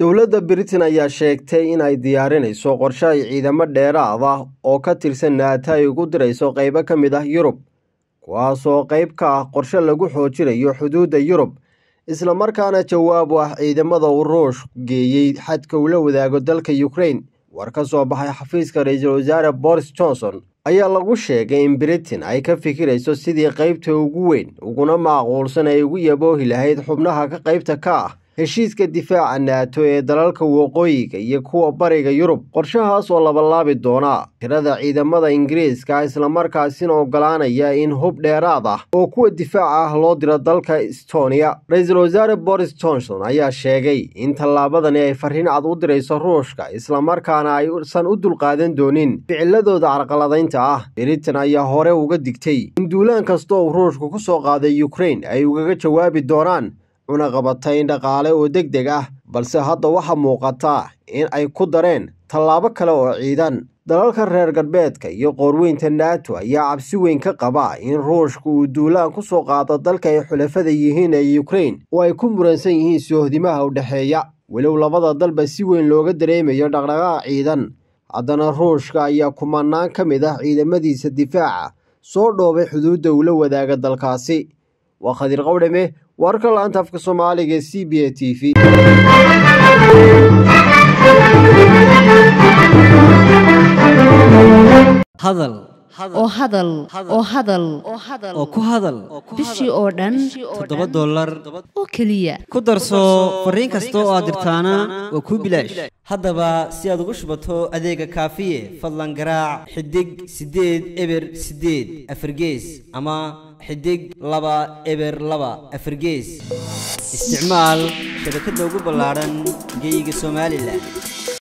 dowladda britain ayaa sheegtay in ay diyaarinayso qorshe ay ciidamo dheeraad ah oo ka tirsan naata ay ugu dirayso qaybo ka mid ah yurub kuwaasoo qayb ka ah qorshe lagu xoojinayo xuduudda yurub islamarkaana jawaab u ah ciidamada uu ruush geeyey xadka uu la wadaago dalka ukrain war ka soo baxay xafiiska ra'iisul wasaare boris johnson ayaa lagu sheegay in britain ay ka fikirayso sidii qaybta ugu weyn uguna macquulsan ay ugu yaboohi lahayd xubnaha ka qaybta ka ah heshiiska difaaca naato ee dalalka waqooyiga iyo kuwa bariga yurub qorshahaas oo labalaabi doona tirada ciidamada ingiriiska islamarkaasina ogolaanaya in hub dheeraad ah oo kuwa difaaca ah loo diro dalka estonia. Ra'iisul wasaare boris johnson ayaa sheegay in tallaabadani ay farriin cad u dirayso ruushka islamarkaana aysan u dulqaadan doonin. Ficiladooda carqaladaynta ah britain ayaa hore uga digtay in duulaan kasta oo ruushku ku soo qaaday ukrain ay ugaga jawaabi doonaan cunaqabatayn dhaqaale oo deg deg ah balse hadda waxaa muuqata in ay ku dareen tallaabo kale oo ciidan. Dalalka reer galbeedka iyo qoorweynta nato ayaa cabsi weyn ka qaba in ruushka uu duulaan ku soo qaado dalka ay xulafada yihiin ee ukrain oo ay ku muransan yihiin soohdimaha u dhexeeya. Walow labada dalba si weyn looga dareemayo dhaqdhaqaaq ciidan. Haddana ruushka ayaa kumanaan ka mid ah ciidamadiisa difaaca soo dhoobay xuduudda ula wadaaga dalkaasi. Waa khadir qowdhame warka laanta afka soomaaliga ee c b a t v. Hadal. Oo hadal oo hadal oo ku hadal bishii oo dhan toddoba dollar. oo keliya. Ku darso fariin kasta oo aad dirtaana waa kuu bilaash haddaba si aad ugu shubato adeega kaafiye fadlan garaac xidig siddeed eber siddeed afargees ama xidig laba eber laba afargees isticmaal shabakadda ugu ballaadhan geyga somalilan